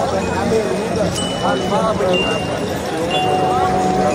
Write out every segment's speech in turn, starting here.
Thank you.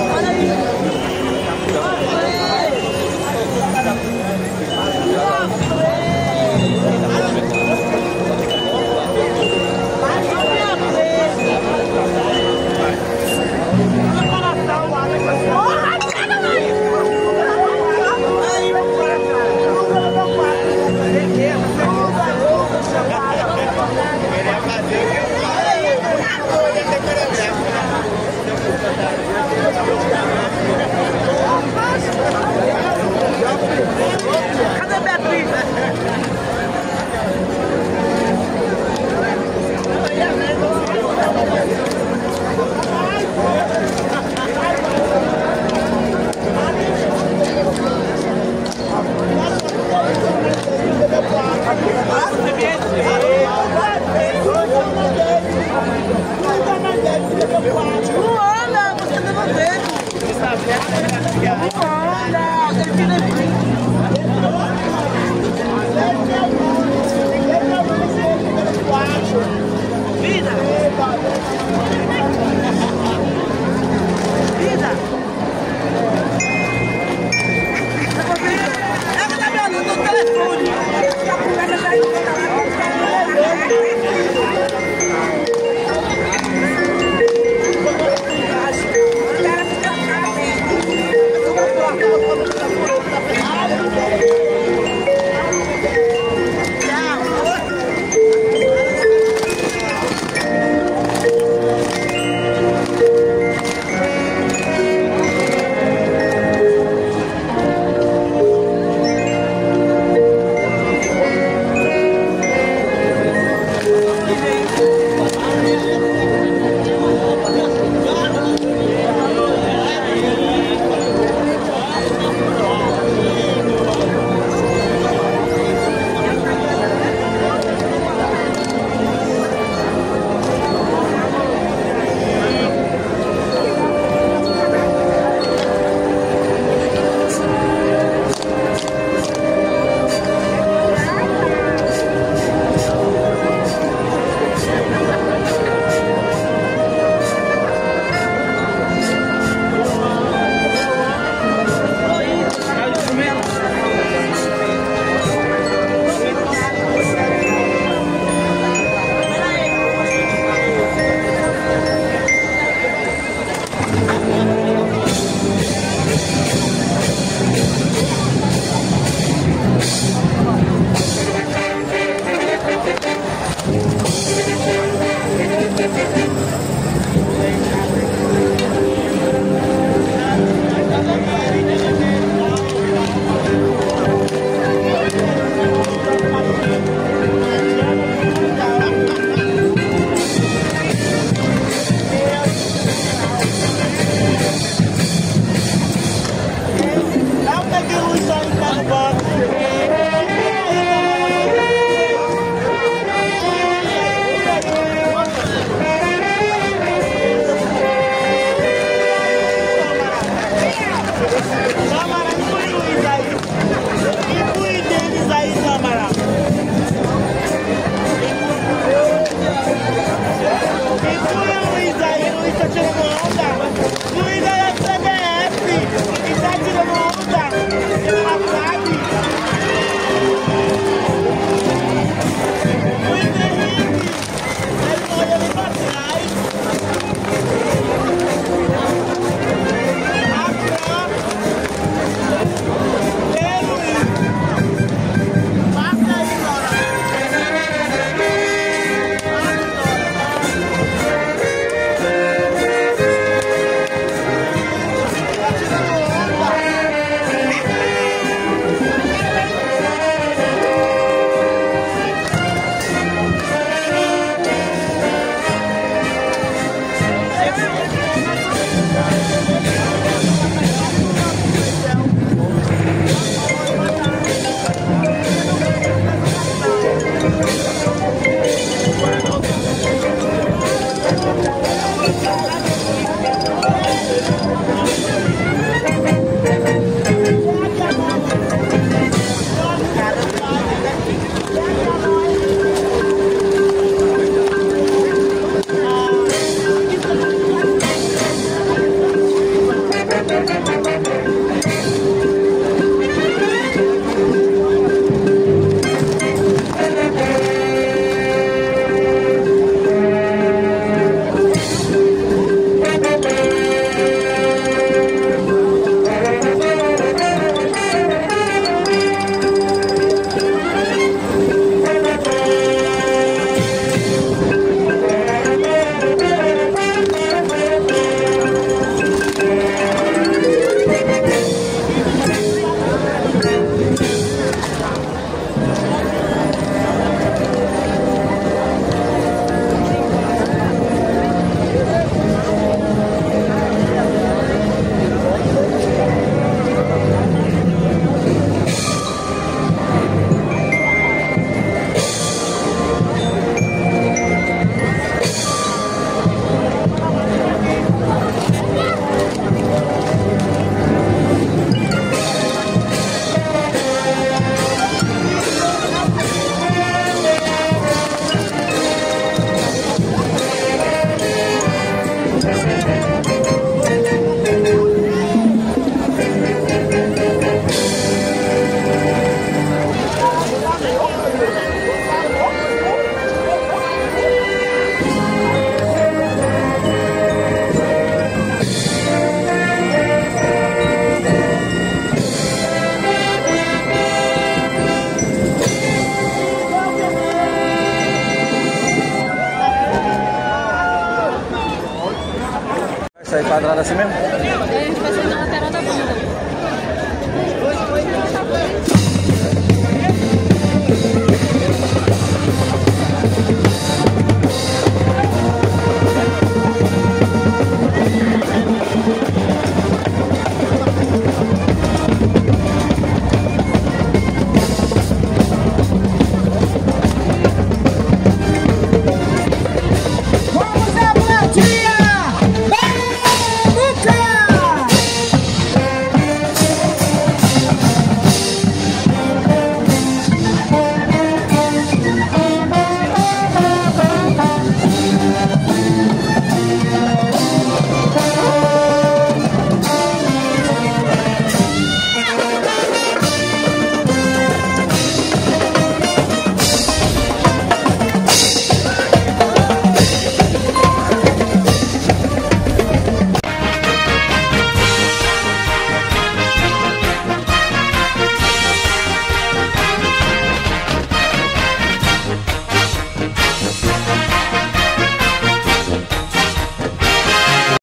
nada assim mesmo?